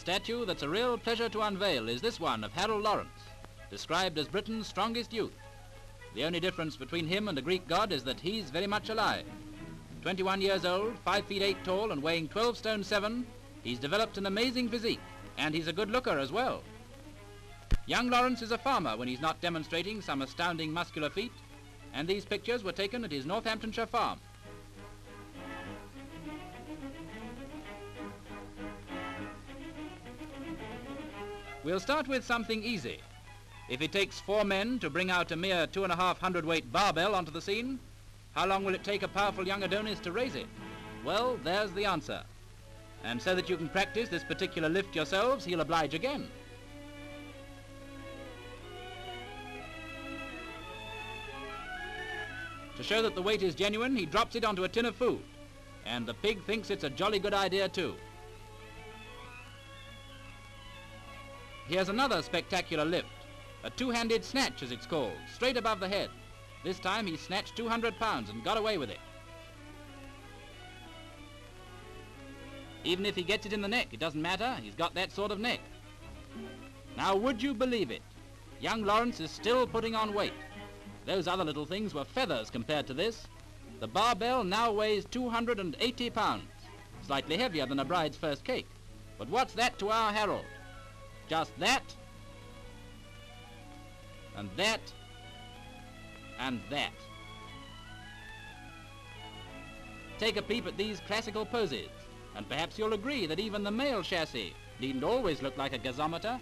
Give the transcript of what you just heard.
statue that's a real pleasure to unveil is this one of Harold Lawrence, described as Britain's strongest youth. The only difference between him and a Greek god is that he's very much alive. 21 years old, 5 feet 8 tall, and weighing 12 stone 7, he's developed an amazing physique, and he's a good looker as well. Young Lawrence is a farmer when he's not demonstrating some astounding muscular feat, and these pictures were taken at his Northamptonshire farm. We'll start with something easy. If it takes four men to bring out a mere two and a half hundredweight barbell onto the scene, how long will it take a powerful young Adonis to raise it? Well, there's the answer. And so that you can practice this particular lift yourselves, he'll oblige again. To show that the weight is genuine, he drops it onto a tin of food. And the pig thinks it's a jolly good idea too. Here's another spectacular lift. A two-handed snatch, as it's called, straight above the head. This time he snatched 200 pounds and got away with it. Even if he gets it in the neck, it doesn't matter. He's got that sort of neck. Now, would you believe it? Young Lawrence is still putting on weight. Those other little things were feathers compared to this. The barbell now weighs 280 pounds, slightly heavier than a bride's first cake. But what's that to our Harold? Just that, and that, and that. Take a peep at these classical poses, and perhaps you'll agree that even the male chassis needn't always look like a gasometer.